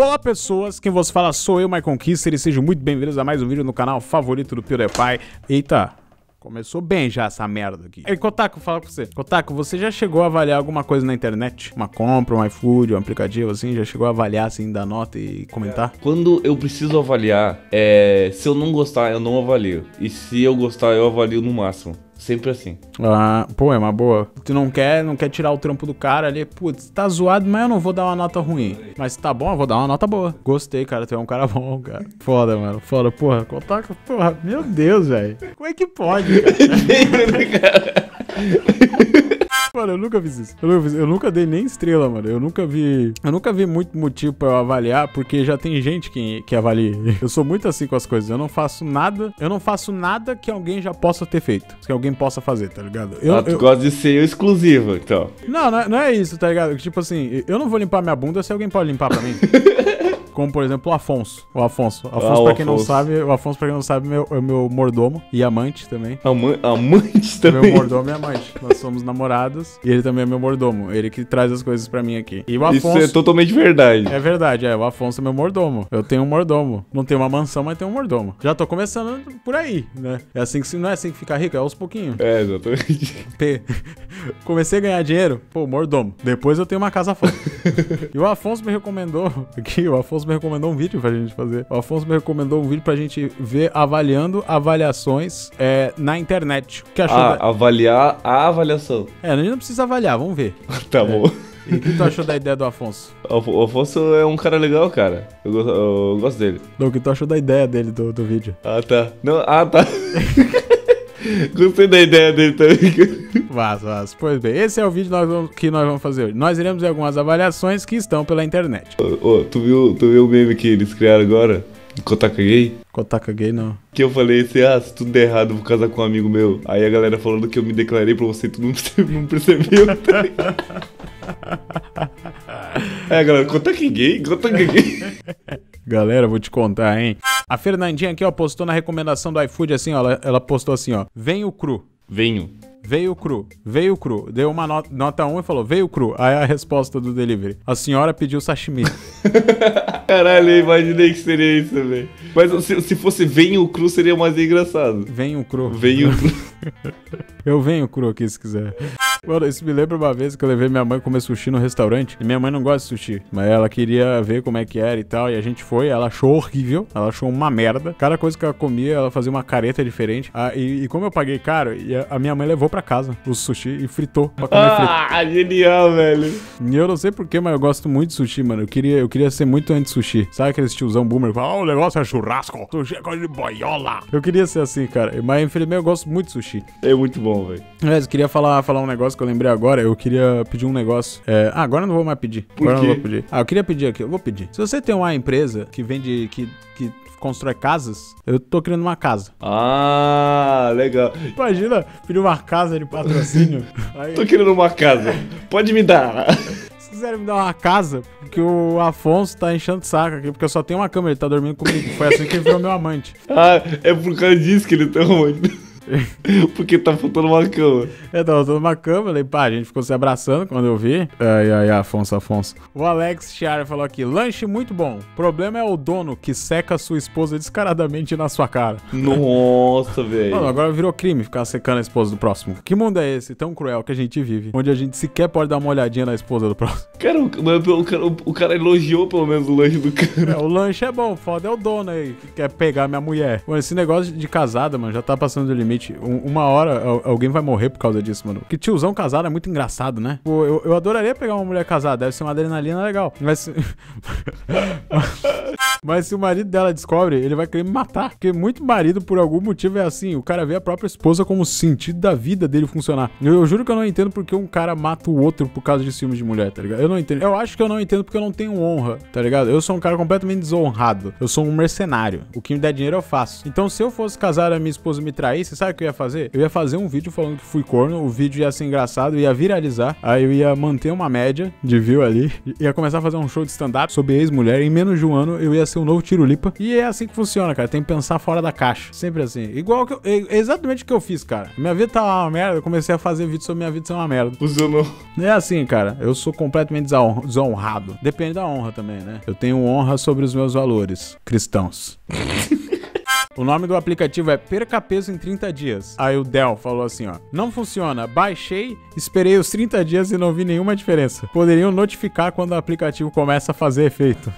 Olá pessoas, quem você fala sou eu, Michael Kisser, e sejam muito bem-vindos a mais um vídeo no canal favorito do PewDiePie. Eita, começou bem já essa merda aqui. Ei, Kotaku, fala pra você. Kotaku, você já chegou a avaliar alguma coisa na internet? Uma compra, um iFood, um aplicativo assim? Já chegou a avaliar assim, dar nota e comentar? Quando eu preciso avaliar, é, se eu não gostar, eu não avalio. E se eu gostar, eu avalio no máximo. Sempre assim. Ah, pô, é uma boa. Tu não quer, não quer tirar o trampo do cara ali, putz, tá zoado, mas eu não vou dar uma nota ruim. Mas tá bom, eu vou dar uma nota boa. Gostei, cara, tu é um cara bom, cara. Foda, mano. Foda, porra. Kotaku, porra, meu Deus, velho. Como é que pode, cara? Mano, eu nunca fiz isso. Eu nunca, fiz- eu nunca dei nem estrela, mano. Eu nunca vi. Eu nunca vi muito motivo pra eu avaliar, porque já tem gente que, que avalia. Eu sou muito assim com as coisas. Eu não faço nada. Eu não faço nada que alguém já possa ter feito. Que alguém possa fazer, tá ligado? Eu, ah, tu eu- gosta de ser exclusivo, então. não, não é, não é isso, tá ligado? Tipo assim, eu não vou limpar minha bunda se alguém pode limpar pra mim. Como, por exemplo, o Afonso. O Afonso. O Afonso, Ah, pra quem não Afonso. sabe, o Afonso, pra quem não sabe, meu- é meu mordomo e amante também. Ama amante Meu também. mordomo e amante. Nós somos namorados e ele também é meu mordomo. Ele que traz as coisas pra mim aqui. E o Isso Afonso. é totalmente verdade. É verdade, é. O Afonso é meu mordomo. Eu tenho um mordomo. Não tenho uma mansão, mas tenho um mordomo. Já tô começando por aí, né? É assim que não é assim que fica rico, é aos pouquinhos. É, exatamente. P. Comecei a ganhar dinheiro, pô, mordomo. Depois eu tenho uma casa fora. e o Afonso me recomendou, aqui, o Afonso me recomendou um vídeo pra gente fazer. O Afonso me recomendou um vídeo pra gente ver avaliando avaliações é, na internet. O que achou? Ah, da... avaliar a avaliação. É, a gente não precisa avaliar, vamos ver. Tá bom. E o que tu achou da ideia do Afonso? O Afonso é um cara legal, cara. Eu, go- eu gosto dele. Não, o que tu achou da ideia dele do, do vídeo? Ah, tá. Não, ah, tá. Gostei da ideia dele também. Vaz, vaz. Pois bem, esse é o vídeo nós vamos- que nós vamos fazer hoje. Nós iremos ver algumas avaliações que estão pela internet. Ô, tu, viu, tu viu o meme que eles criaram agora? Kotaka Gay? Kotaka gay, não. Que eu falei assim, ah, se tudo der errado, eu vou casar com um amigo meu. Aí a galera falando que eu me declarei pra você e tu não, não percebeu, tá ligado? É, galera, Kotaka Gay? Kotaka Gay? Galera, vou te contar, hein? A Fernandinha aqui, ó, postou na recomendação do iFood assim, ó. Ela, ela postou assim, ó. Venho cru. Venho. Veio cru, veio cru. Deu uma nota, nota 1 e falou, veio cru. Aí a resposta do delivery. A senhora pediu sashimi. Caralho, eu imaginei que seria isso, velho. Mas se, se fosse venho cru, seria mais engraçado. Venho cru. Venho cru. Eu venho cru aqui se quiser. Mano, isso me lembra uma vez que eu levei minha mãe comer sushi no restaurante. E minha mãe não gosta de sushi. Mas ela queria ver como é que era e tal. E a gente foi, ela achou horrível. Ela achou uma merda. Cada coisa que ela comia, ela fazia uma careta diferente. Ah, e, e como eu paguei caro, a, minha mãe levou pra casa o sushi e fritou pra comer frito. Ah, genial, velho. E eu não sei porquê, mas eu gosto muito de sushi, mano. Eu queria, eu queria ser muito anti-sushi. Sabe aqueles tiozão boomer que fala, oh, o negócio é churrasco, sushi é coisa de boiola. Eu queria ser assim, cara. Mas infelizmente eu gosto muito de sushi. É muito bom, velho. Aliás, eu queria falar, falar um negócio que eu lembrei agora. Eu queria pedir um negócio. É, ah, agora eu não vou mais pedir. Por agora eu não vou pedir. Ah, eu queria pedir aqui. Eu vou pedir. Se você tem uma empresa que vende, que, que constrói casas, eu tô criando uma casa. Ah, legal. Imagina pedir uma casa de patrocínio. Aí, Tô querendo uma casa. Pode me dar. se quiserem me dar uma casa, porque o Afonso tá enchendo saco aqui, porque eu só tenho uma cama, ele tá dormindo comigo. Foi assim que ele virou meu amante. Ah, é por causa disso que ele tá ruim. Porque tá faltando uma cama. Eu tava usando uma cama, falei, pá, a gente ficou se abraçando quando eu vi. Ai, ai, Afonso, Afonso. O Alex Chiara falou aqui: lanche muito bom. Problema é o dono que seca sua esposa descaradamente na sua cara. Nossa, Mano, velho. agora virou crime ficar secando a esposa do próximo. Que mundo é esse tão cruel que a gente vive? Onde a gente sequer pode dar uma olhadinha na esposa do próximo. Cara, o, o, cara, o cara elogiou pelo menos o lanche do cara. É, o lanche é bom, foda é o dono aí que quer pegar minha mulher. Mano, esse negócio de casada, mano, já tá passando do limite. Um- uma hora al- alguém vai morrer por causa disso, mano. Que tiozão casado é muito engraçado, né? Pô, eu, eu adoraria pegar uma mulher casada, deve ser uma adrenalina legal. Mas se... Mas se o marido dela descobre, ele vai querer me matar. Porque muito marido, por algum motivo, é assim. O cara vê a própria esposa como o sentido da vida dele funcionar. Eu, eu juro que eu não entendo porque um cara mata o outro por causa de ciúmes de mulher, tá ligado? Eu não entendo. Eu acho que eu não entendo porque eu não tenho honra, tá ligado? Eu sou um cara completamente desonrado. Eu sou um mercenário. O que me der dinheiro eu faço. Então, se eu fosse casar e a minha esposa me traísse, sabe sabe o que eu ia fazer? Eu ia fazer um vídeo falando que fui corno, o vídeo ia ser engraçado, ia viralizar, aí eu ia manter uma média de view ali, ia começar a fazer um show de stand-up sobre ex-mulher, em menos de um ano eu ia ser um novo Tirulipa, e é assim que funciona, cara, tem que pensar fora da caixa, sempre assim, igual que eu, é exatamente o que eu fiz, cara, minha vida tava uma merda, eu comecei a fazer vídeo sobre minha vida ser uma merda. Funcionou. É assim, cara, eu sou completamente desonra- desonrado, depende da honra também, né? Eu tenho honra sobre os meus valores cristãos. O nome do aplicativo é Perca Peso em 30 Dias. Aí o Del falou assim, ó. Não funciona. Baixei, esperei os 30 dias e não vi nenhuma diferença. Poderiam notificar quando o aplicativo começa a fazer efeito.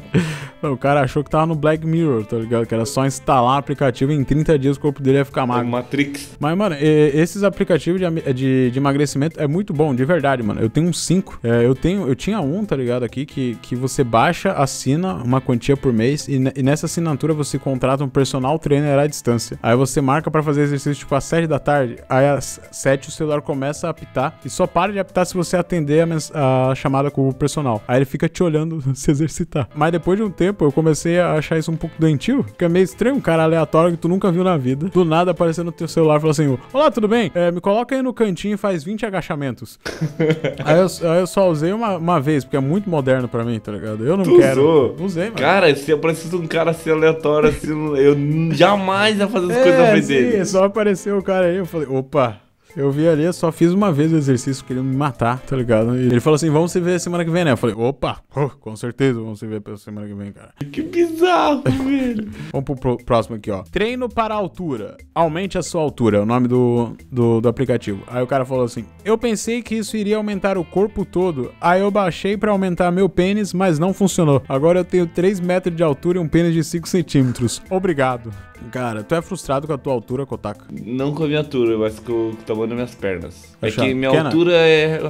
o cara achou que tava no Black Mirror, tá ligado? Que era só instalar o aplicativo e em 30 dias o corpo dele ia ficar É magro. Matrix. Mas, mano, esses aplicativos de, de, de emagrecimento é muito bom, de verdade, mano. Eu tenho uns 5. eu tenho, eu tinha um, tá ligado, aqui, que, que você baixa, assina uma quantia por mês e, e nessa assinatura você contrata um personal trainer à distância. Aí você marca pra fazer exercício tipo às 7 da tarde, aí às 7 o celular começa a apitar e só para de apitar se você atender a, a chamada com o personal. Aí ele fica te olhando se exercitar. Mas depois de um tempo eu comecei a achar isso um pouco doentio, porque é meio estranho, um cara aleatório que tu nunca viu na vida, do nada aparecer no teu celular e falar assim: Olá, tudo bem? É, me coloca aí no cantinho e faz 20 agachamentos. aí, eu, aí eu só usei uma, uma vez, porque é muito moderno pra mim, tá ligado? Eu não Tu quero. usou? Usei, mano. Cara, se aparecesse um cara assim aleatório, assim, eu jamais ia fazer as coisas É, frente sim, dele. só apareceu o cara aí, eu falei, opa. Eu vi ali, eu só fiz uma vez o exercício, querendo me matar, tá ligado? E ele falou assim, vamos se ver semana que vem, né? Eu falei, opa, oh, com certeza vamos se ver pela semana que vem, cara. Que bizarro, velho. Vamos pro pro- próximo aqui, ó. Treino para altura. Aumente a sua altura, é o nome do, do, do aplicativo. Aí o cara falou assim: Eu pensei que isso iria aumentar o corpo todo. Aí eu baixei pra aumentar meu pênis, mas não funcionou. Agora eu tenho 3 metros de altura e um pênis de 5 centímetros. Obrigado. Cara, tu é frustrado com a tua altura, Kotaka? Não com a minha altura, mas com o tamanho das minhas pernas. É que minha altura é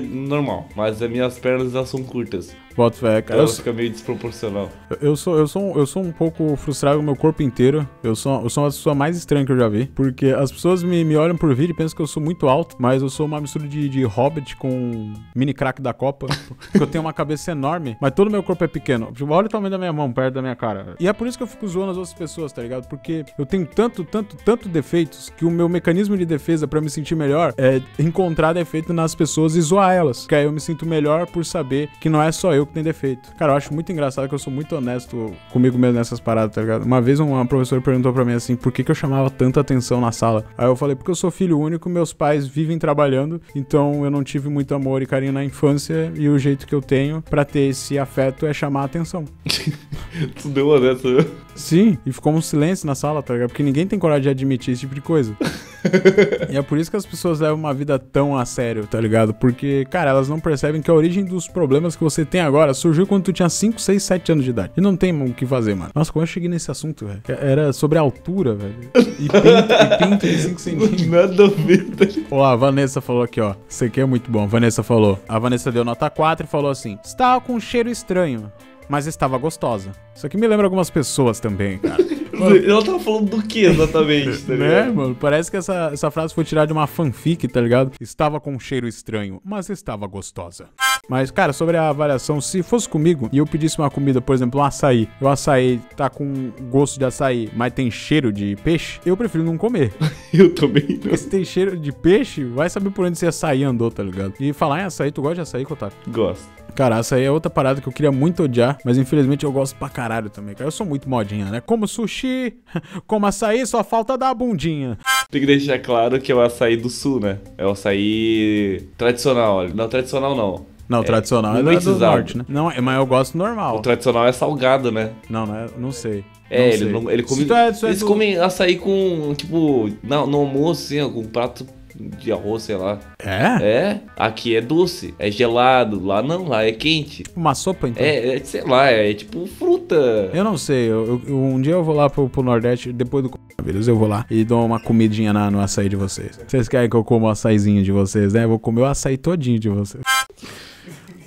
normal, mas as minhas pernas elas são curtas. Bota fé, cara. Eu, Elas ficam meio desproporcional. eu sou, eu, sou, eu sou um pouco frustrado com o meu corpo inteiro. Eu sou, eu sou uma pessoa mais estranha que eu já vi. Porque as pessoas me, me olham por vídeo e pensam que eu sou muito alto, mas eu sou uma mistura de, de hobbit com mini crack da Copa. porque eu tenho uma cabeça enorme, mas todo o meu corpo é pequeno. Tipo, olha o tamanho da minha mão perto da minha cara. E é por isso que eu fico zoando as outras pessoas, tá ligado? Porque eu tenho tanto, tanto, tanto defeitos que o meu mecanismo de defesa pra me sentir melhor é encontrar defeito nas pessoas e zoar elas. Que aí eu me sinto melhor por saber que não é só eu que tem defeito. Cara, eu acho muito engraçado que eu sou muito honesto comigo mesmo nessas paradas, tá ligado? Uma vez uma professora perguntou pra mim assim, por que, que eu chamava tanta atenção na sala? Aí eu falei, porque eu sou filho único, meus pais vivem trabalhando, então eu não tive muito amor e carinho na infância e o jeito que eu tenho pra ter esse afeto é chamar a atenção. Tu deu uma dessa. Sim, e ficou um silêncio na sala, tá ligado? Porque ninguém tem coragem de admitir esse tipo de coisa. e é por isso que as pessoas levam uma vida tão a sério, tá ligado? Porque, cara, elas não percebem que a origem dos problemas que você tem agora surgiu quando tu tinha 5, 6, 7 anos de idade. E não tem o que fazer, mano. Nossa, como eu cheguei nesse assunto, velho? Era sobre a altura, velho. E pinto, e pinto de 5 centímetros. Nada a ver, tá? Olá, a Vanessa falou aqui, ó. Isso aqui é muito bom. A Vanessa falou. A Vanessa deu nota 4 e falou assim: Estava com um cheiro estranho, mas estava gostosa. Isso aqui me lembra algumas pessoas também, cara. Ela tava falando do que exatamente, tá né, ligado? mano? Parece que essa, essa frase foi tirada de uma fanfic, tá ligado? Estava com um cheiro estranho, mas estava gostosa. Mas, cara, sobre a avaliação, se fosse comigo e eu pedisse uma comida, por exemplo, um açaí, e o açaí tá com gosto de açaí, mas tem cheiro de peixe, eu prefiro não comer. Eu também não. Porque se tem cheiro de peixe, vai saber por onde esse açaí andou, tá ligado? E falar em açaí, tu gosta de açaí, Kotaku? Gosto. Cara, açaí é outra parada que eu queria muito odiar, mas infelizmente eu gosto pra caralho também, cara. Eu sou muito modinha, né? Como sushi, como açaí, só falta dar a bundinha. Tem que deixar claro que é o açaí do sul, né? É o açaí tradicional. Não, tradicional não. Não, o tradicional é, muito do norte, né? Não, é- mas eu gosto normal. O tradicional é salgado, né? Não, não, é, não sei. É, Não ele, sei. não, ele come. é- é eles do- comem açaí com, tipo, no, no almoço, assim, ó, com um prato de arroz, sei lá. É? É, aqui é doce, é gelado. Lá não, lá é quente. Uma sopa, então? É, é, sei lá, é tipo fruta. Eu não sei, eu, eu- um dia eu vou lá pro, pro Nordeste, depois do coronavírus, eu vou lá e dou uma comidinha na, no açaí de vocês. Vocês querem que eu coma o açaizinho de vocês, né? Eu vou comer o açaí todinho de vocês.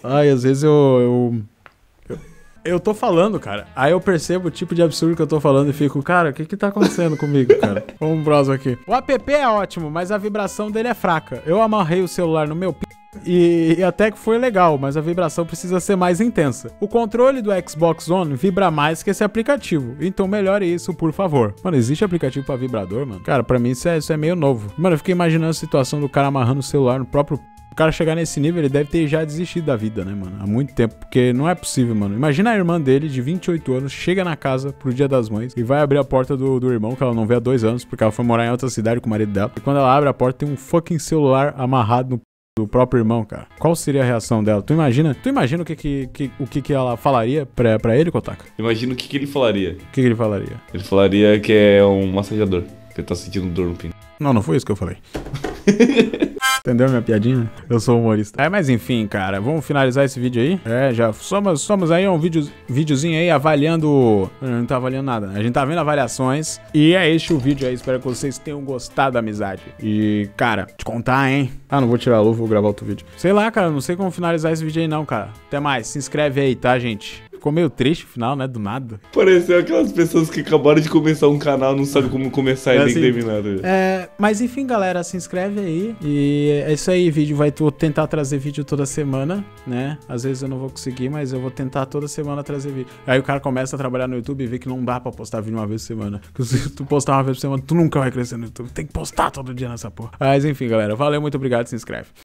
Ai, às vezes eu, eu, eu... tô falando, cara. Aí eu percebo o tipo de absurdo que eu tô falando e fico, cara, o que que tá acontecendo comigo, cara? Vamos pro próximo aqui. O app é ótimo, mas a vibração dele é fraca. Eu amarrei o celular no meu p... E, e até que foi legal, mas a vibração precisa ser mais intensa. O controle do Xbox One vibra mais que esse aplicativo, então melhore isso, por favor. Mano, existe aplicativo pra vibrador, mano? Cara, pra mim isso é, isso é meio novo. Mano, eu fiquei imaginando a situação do cara amarrando o celular no próprio o cara chegar nesse nível, ele deve ter já desistido da vida, né, mano? Há muito tempo. Porque não é possível, mano. Imagina a irmã dele, de 28 anos, chega na casa pro dia das mães e vai abrir a porta do, do irmão, que ela não vê há dois anos, porque ela foi morar em outra cidade com o marido dela. E quando ela abre a porta, tem um fucking celular amarrado no do próprio irmão, cara. Qual seria a reação dela? Tu imagina? Tu imagina o que que, que o que, que ela falaria pra, pra ele, Kotaka? Imagina o que, que ele falaria. O que, que ele falaria? Ele falaria que é um massageador. Que ele tá sentindo dor no pino. Não, não foi isso que eu falei. Entendeu minha piadinha? Eu sou humorista. É, mas enfim, cara, vamos finalizar esse vídeo aí. É, já somos, somos aí um vídeo, videozinho aí avaliando. Não tá avaliando nada, né? A gente tá vendo avaliações. E é este o vídeo aí. Espero que vocês tenham gostado da amizade. E, cara, te contar, hein? Ah, não vou tirar a luva, vou gravar outro vídeo. Sei lá, cara, não sei como finalizar esse vídeo aí, não, cara. Até mais. Se inscreve aí, tá, gente? Ficou meio triste o final, né? Do nada. Pareceu aquelas pessoas que acabaram de começar um canal, não sabem como começar e É nem assim, terminar. né? É, mas enfim, galera, se inscreve aí. E é isso aí, vídeo. Vai tu- tentar trazer vídeo toda semana, né? Às vezes eu não vou conseguir, mas eu vou tentar toda semana trazer vídeo. Aí o cara começa a trabalhar no YouTube e vê que não dá pra postar vídeo uma vez por semana. Que se tu postar uma vez por semana, tu nunca vai crescer no YouTube. Tem que postar todo dia nessa porra. Mas enfim, galera, valeu, muito obrigado, se inscreve.